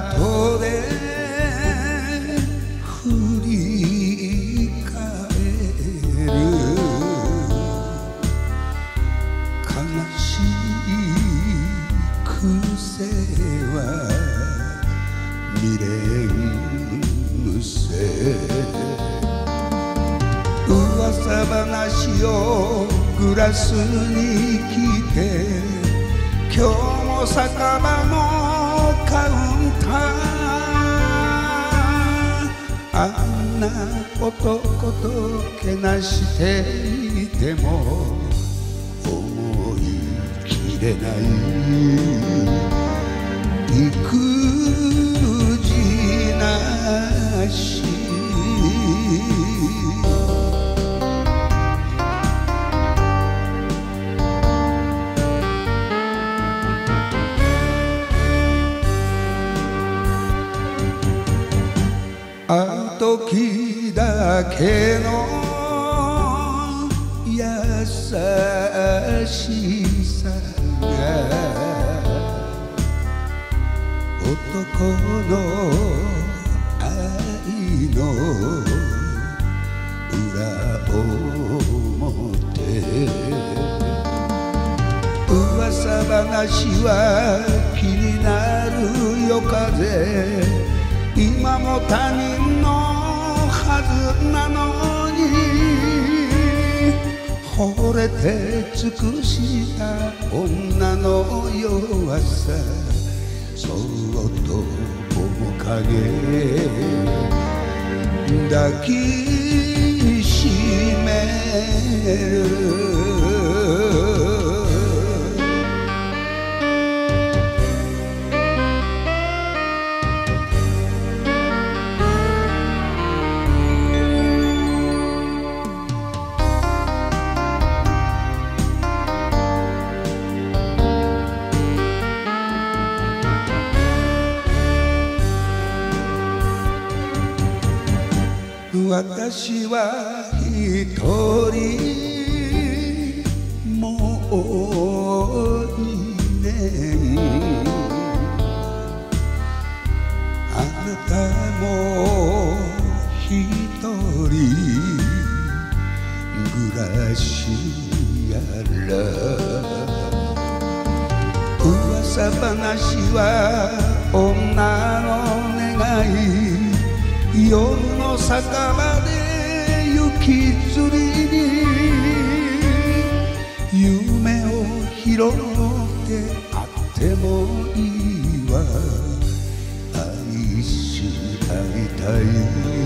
後で振り返る悲しい癖は未練癖噂話をグラスに来て今日も酒場のカウ男とけなしていても思いきれない。育児なし。あのだけの優しさ。が男の愛の裏表。噂話は気になる夜風。今も他人のずなのに惚れて尽くした女の弱さそっと面影抱きしめる私は一人もう二年あなたも一人暮らしやら。噂話は女の願い夜酒場で雪吊りに夢を拾ってあってもいいわ。愛し合いたい。